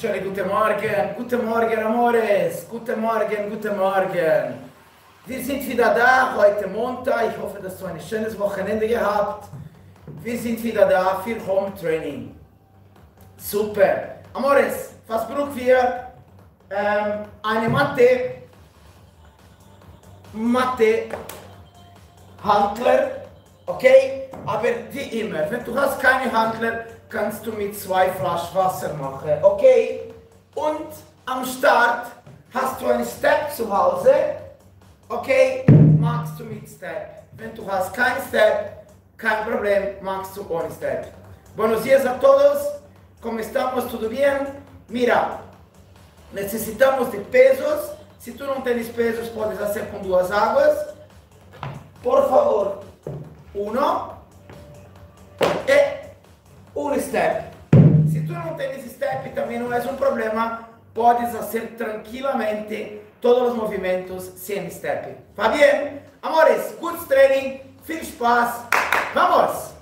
Schönen guten Morgen, guten Morgen, Amores, guten Morgen, guten Morgen. Wir sind wieder da, heute Montag. Ich hoffe, dass du ein schönes Wochenende gehabt. Wir sind wieder da für Home Training. Super. Amores, was brauchen wir? Ähm, eine Matte, Matte, Handler, okay? Aber wie immer, wenn du hast keine Handler, kannst du mit zwei Flaschen Wasser machen, okay? Und am Start hast du einen Step zu Hause, okay? Machst du mit Step. Wenn du hast keinen Step, kein Problem, machst du ohne Step. Buenos días a todos, ¿cómo estamos? ¿Todo bien? Mira, necesitamos de pesos. Se tu não tens pesos, podes fazer com duas águas. Por favor, uno um step. Se tu não tens step, também não é um problema. Podes fazer tranquilamente todos os movimentos sem step. Tá bem? Amores, good training, viel Spaß. Vamos!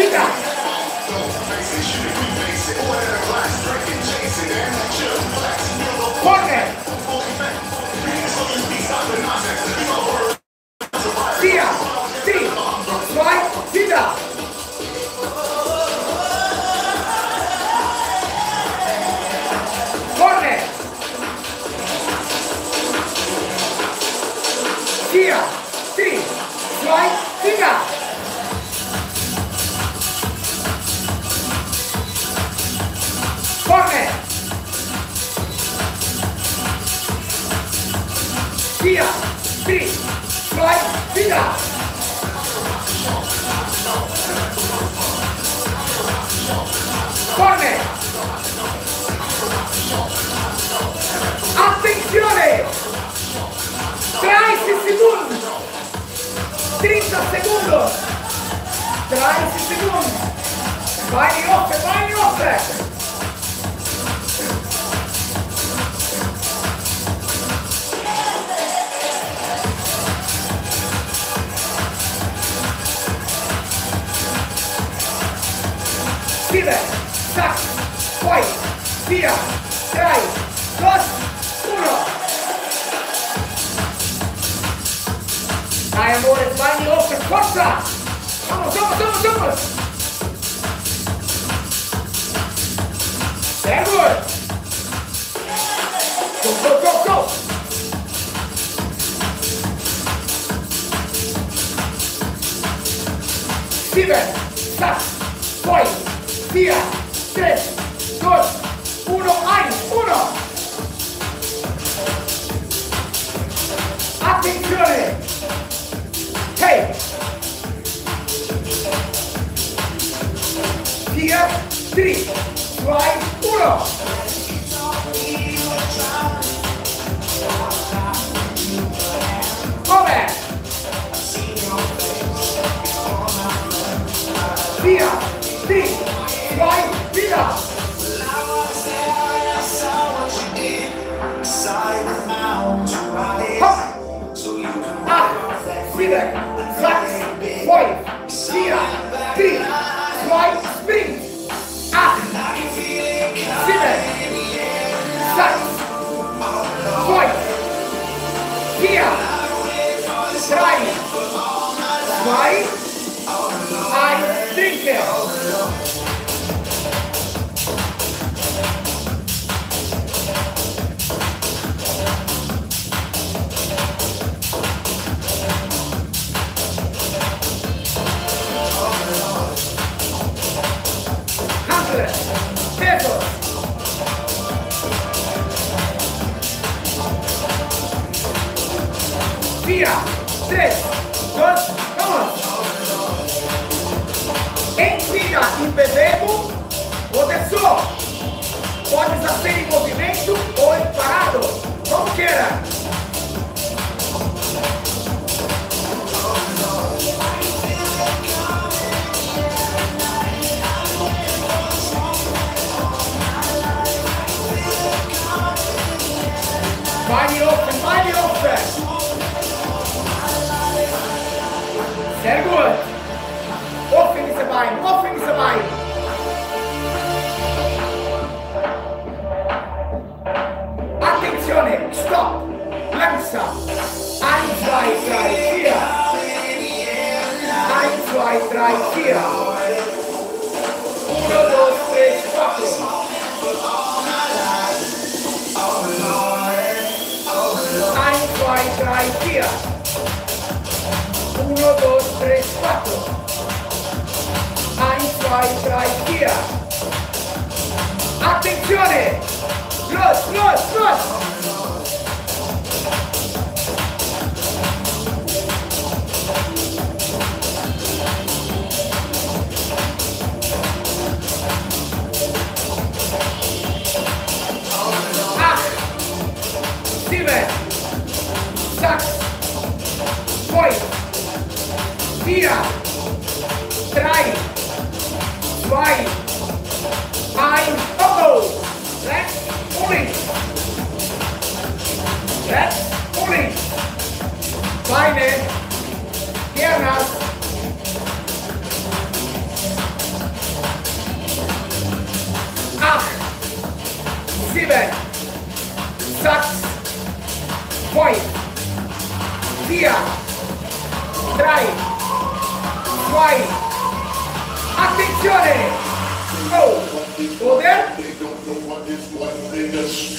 Figa. Forme. 3, 2, 1. Attenzione, stop. Langsam. Eins, zwei, drei, vier. Eins, zwei, drei, vier. Uno, dos, tres, cuatro. Eins, zwei, drei, vier. Uno, dos, tres, cuatro. Eins, zwei, drei, vier. Attenzione! Los, los, los! Sieben, sechs, fünf, vier, drei, zwei, eins,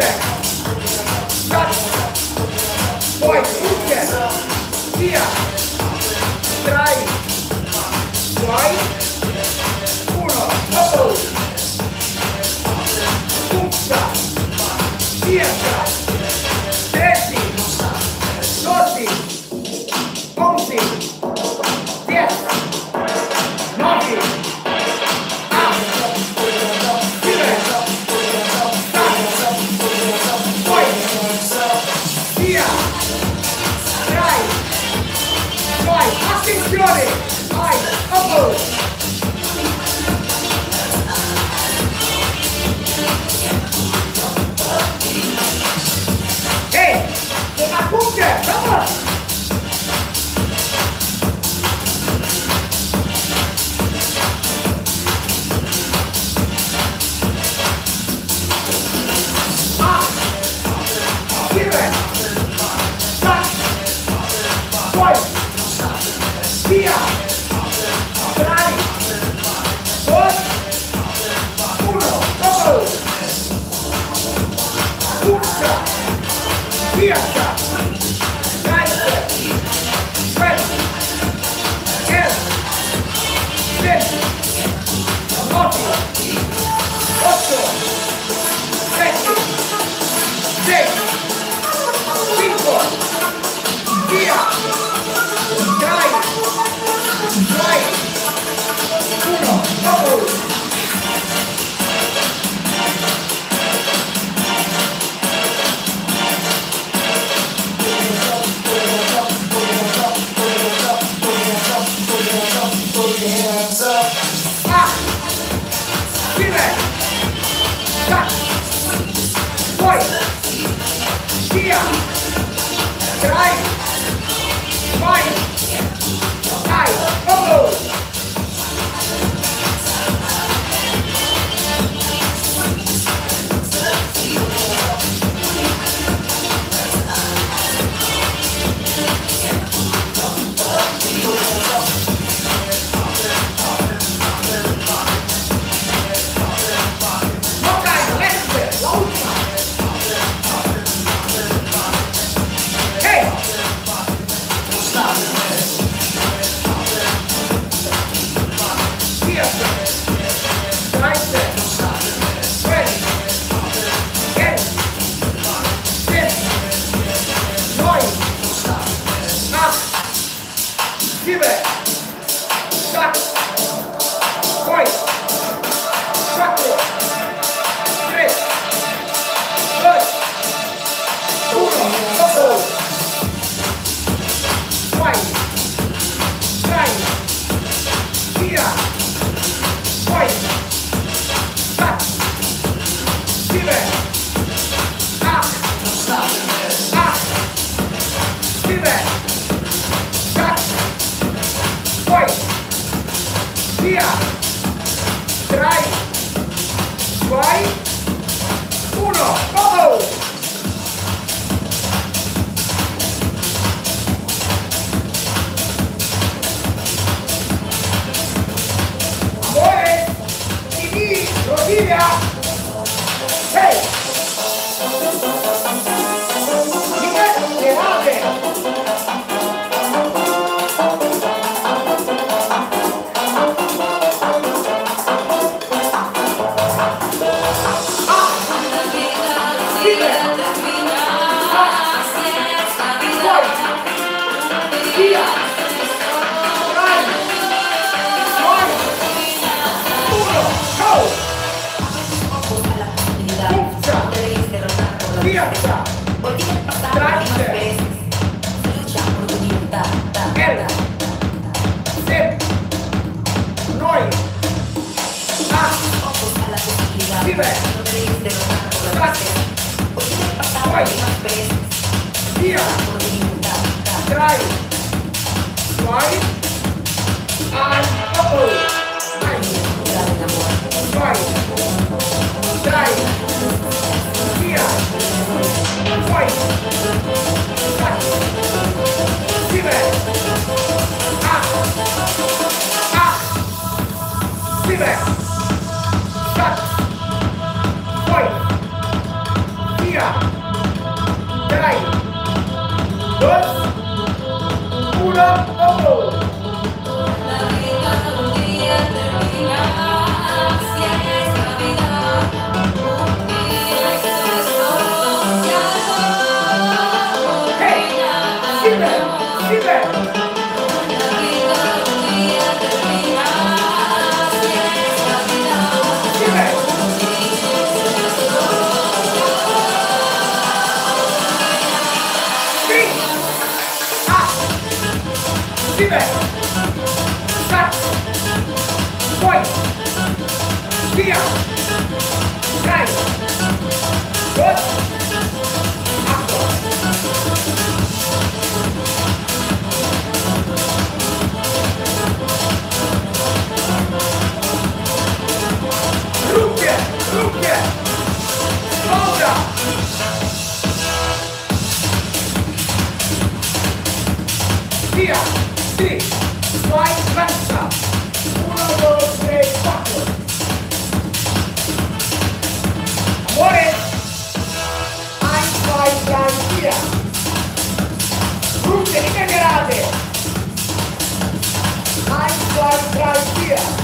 pé. Shot. Boy, Trai. Vai. Sieben. Sechs. Brasil.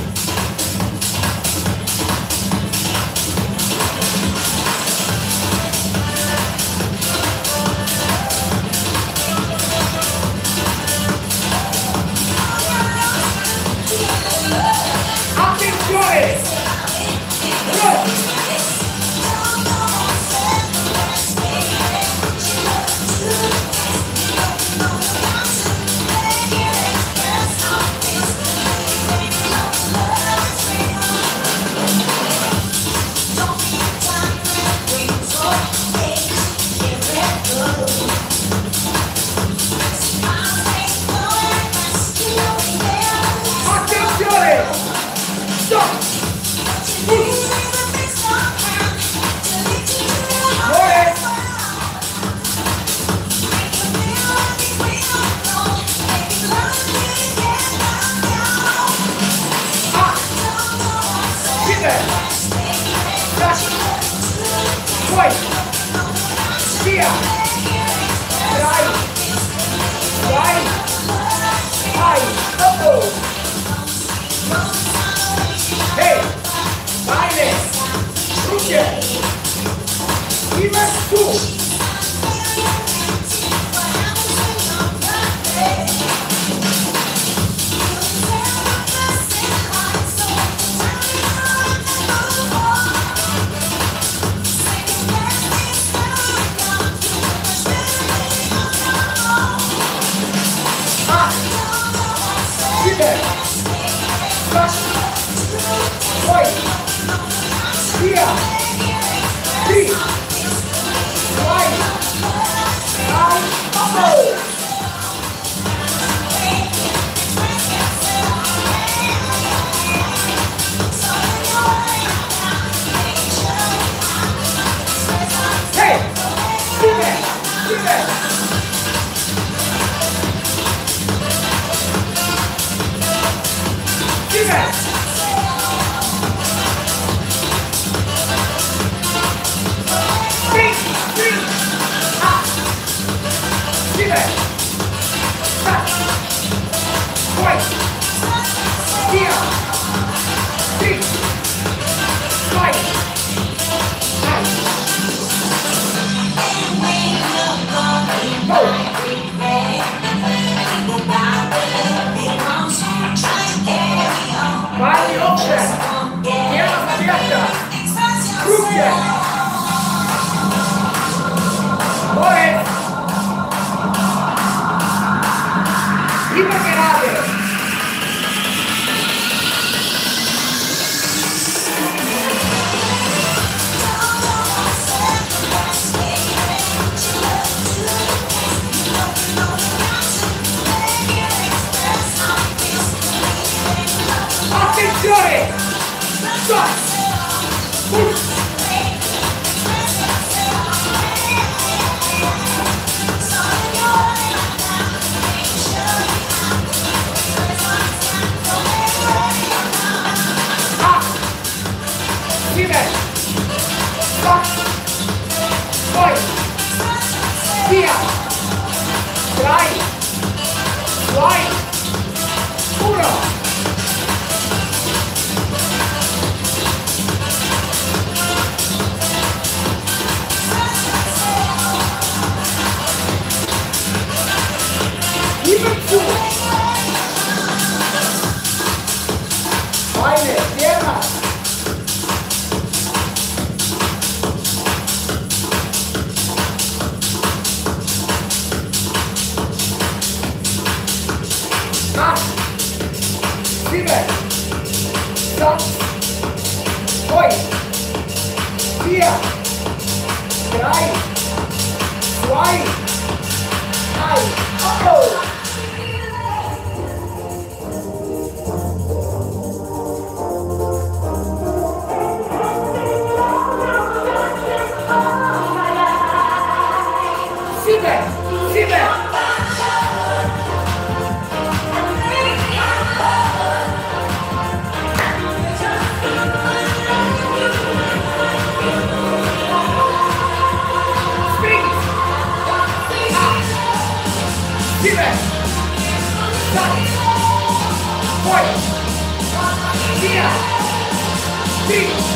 Immer Drei.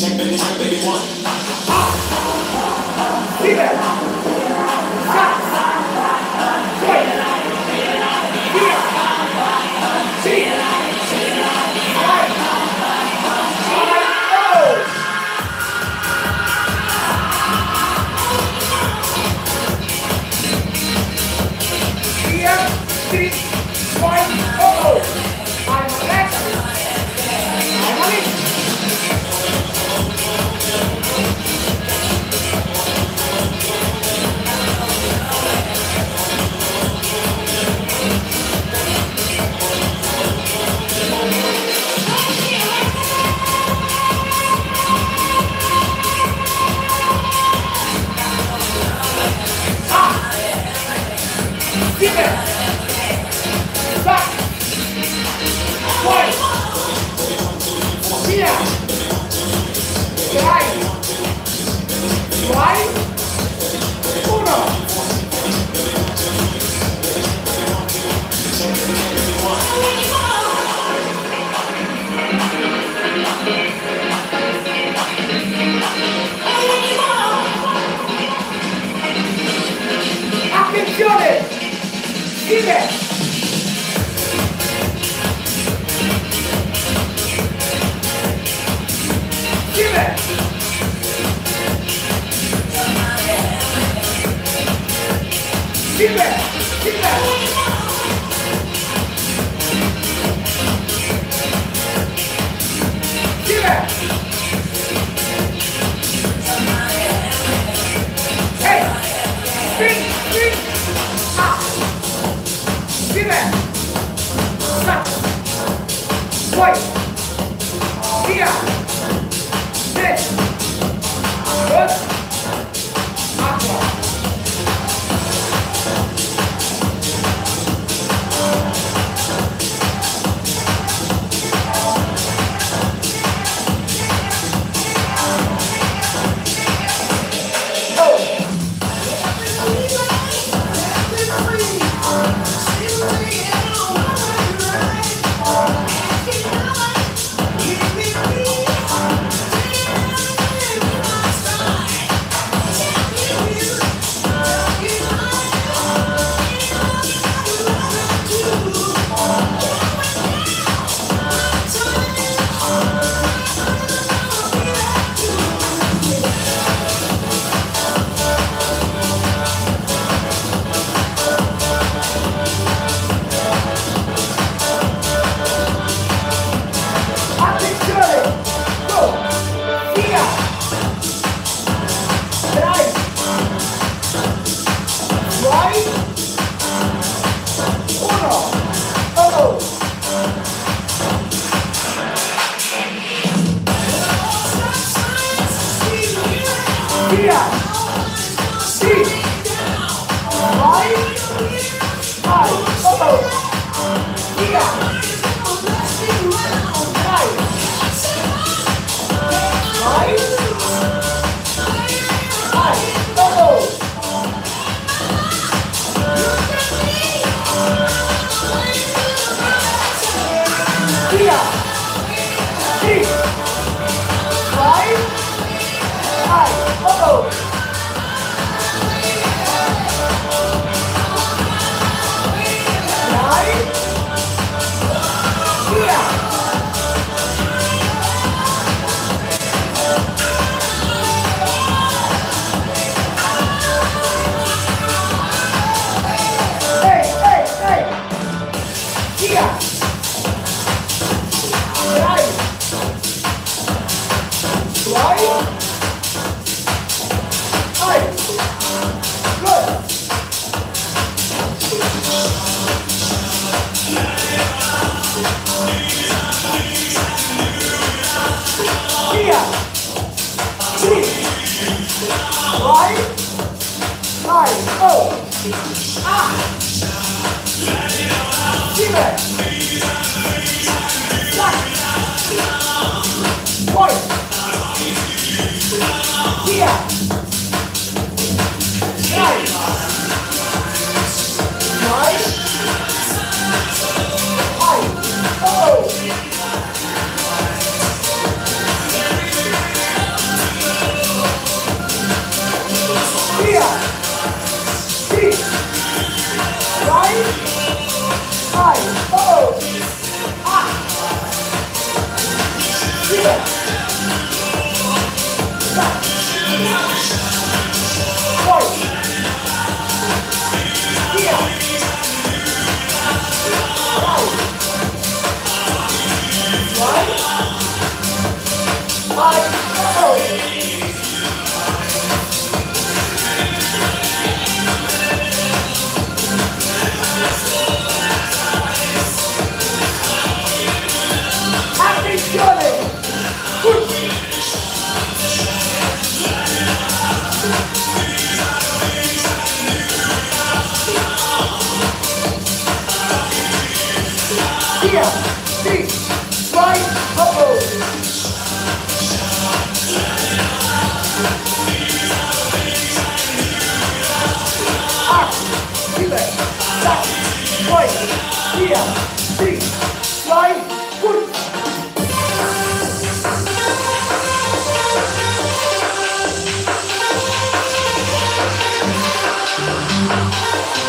Sieben, sechs,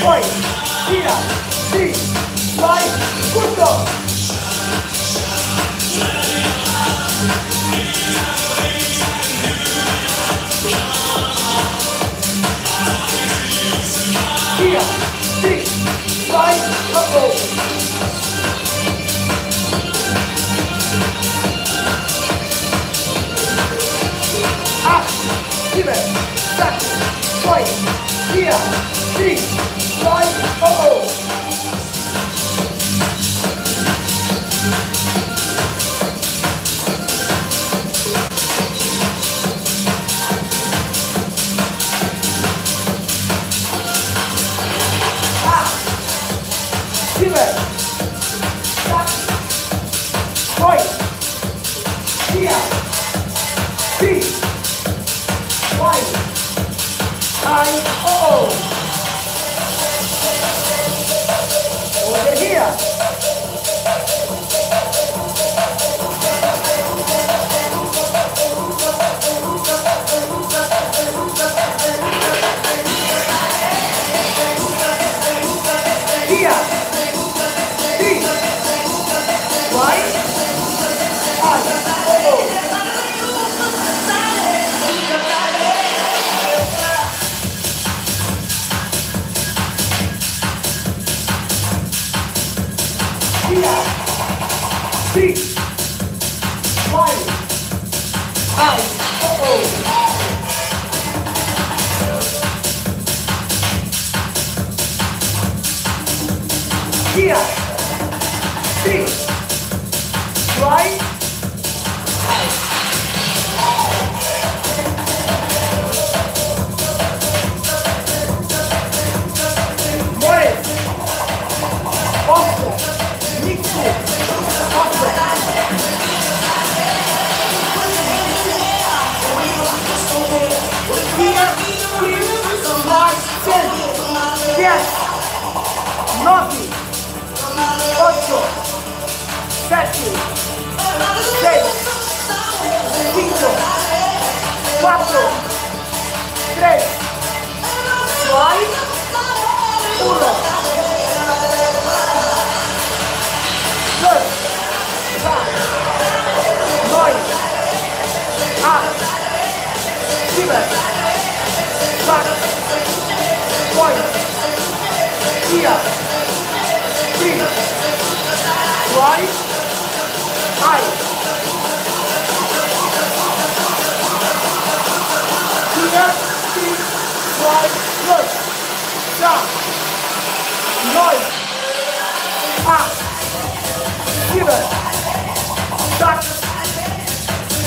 Point. Tira. Sí. Vai. Justo. Tira. Sí. Vai. Justo. Ah, Sieben, sechs, zwei, vier, Six, five, oh.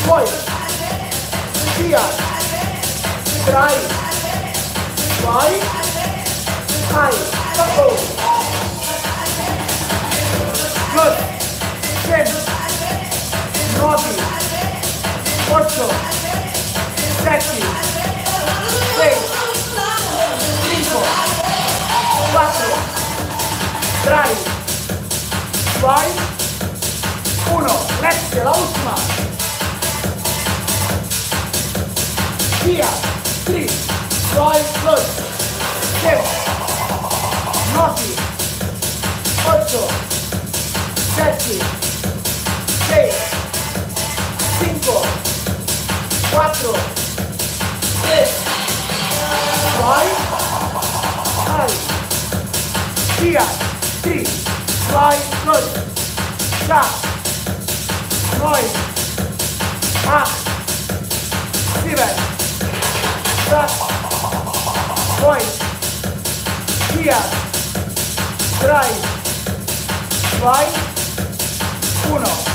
poi via. Trai vai. Vai. Capo. Good. 10 9 8 7 6 5 4 3 2 1 let's la ultima. Gira, Chris, Roy, Floyd, Sebo, Noti, 8, 7, 6, 5, 4, 3, Roy, Ay, Gira, Chris, Roy, Floyd, Jack, Roy, Ah, Steven atrás, point, gira, drive, fly, uno.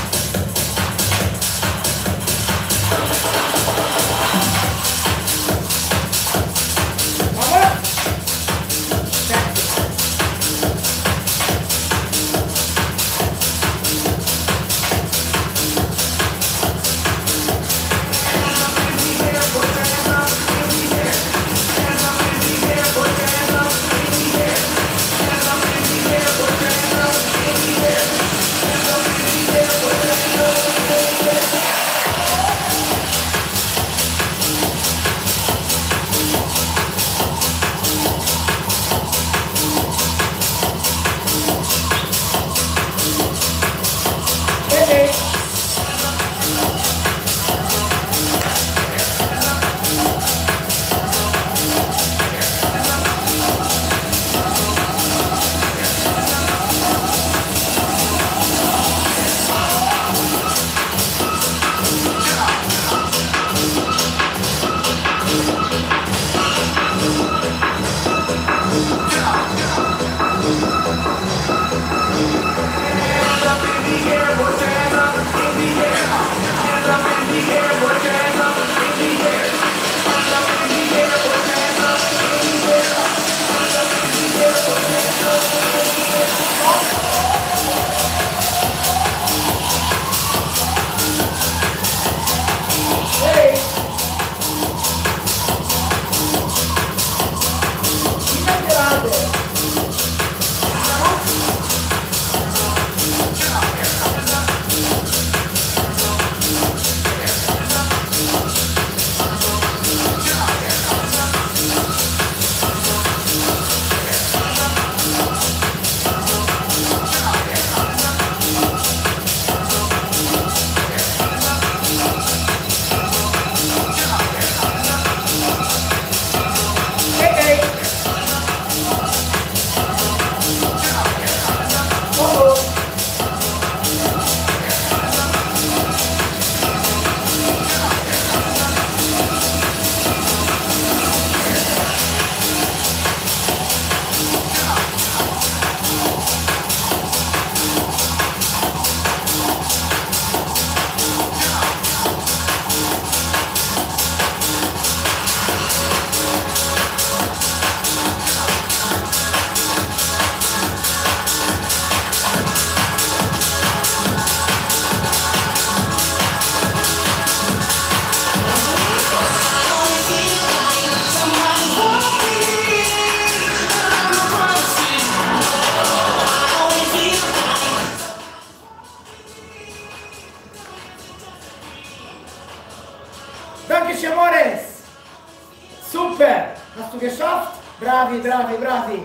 Bravi, bravi.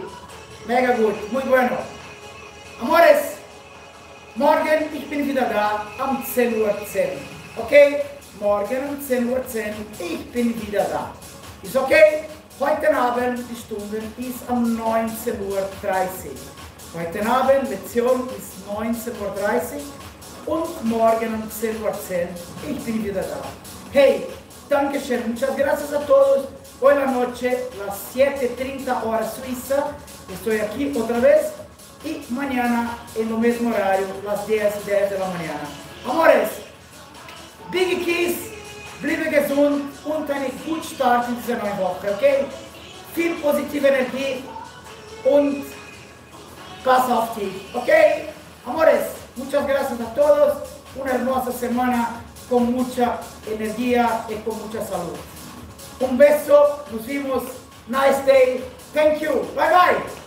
Mega gut. Muy bueno. Amores, morgen, ich bin wieder da um 10.10 Uhr. Okay? Morgen um 10.10 Uhr, ich bin wieder da. Ist okay? Heute Abend, die Stunde ist um 19.30 Uhr. Heute Abend, Lektion ist 19.30 Uhr und morgen um 10.10 Uhr, ich bin wieder da. Hey, danke schön, muchas gracias a todos. Buenas noches, las 7.30 horas Suiza. Estoy aquí otra vez y mañana en lo mismo horario, las 10 y 10 de la mañana. Amores, Biggie Kiss, bleibe gesund und eine gute Start in diese neue Woche, okay? Viel positive Energie und pass auf dich, okay? Amores, muchas gracias a todos. Una hermosa semana con mucha energía y con mucha salud. Un beso, nos vimos. Nice day. Thank you. Bye bye.